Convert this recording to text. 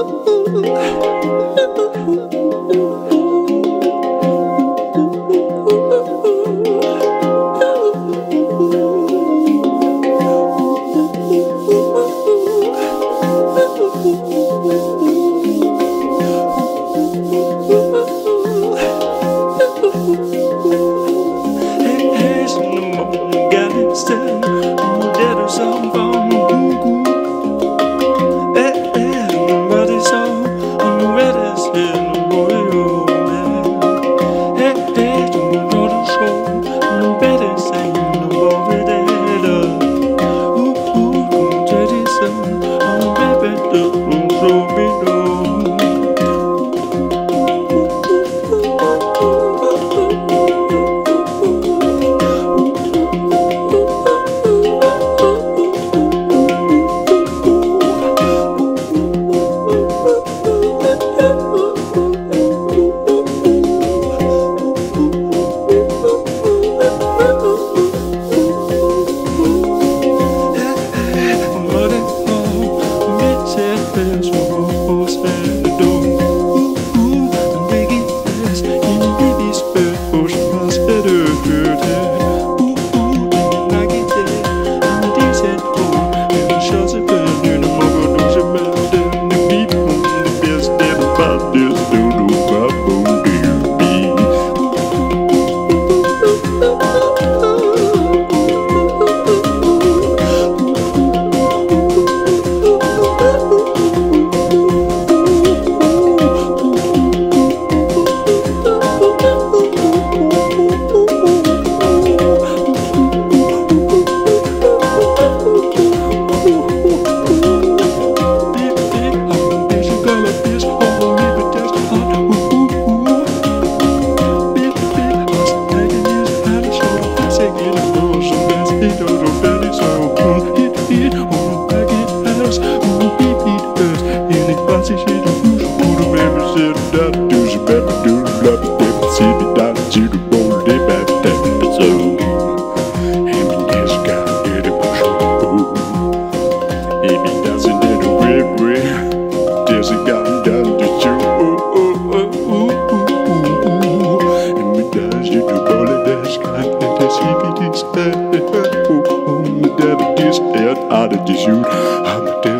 Ooh. this world. fancy shit Put a baby sit down Do she baby. do the flap see Sit down to the bowl They back tap the Him and this guy did a push Him and that's a little whip whip There's a guy oh, oh, oh, down the shoe Him and that's a little bowl That's guy and that's he be this Oh, oh, oh, the devil is out of the shoot I'm a devil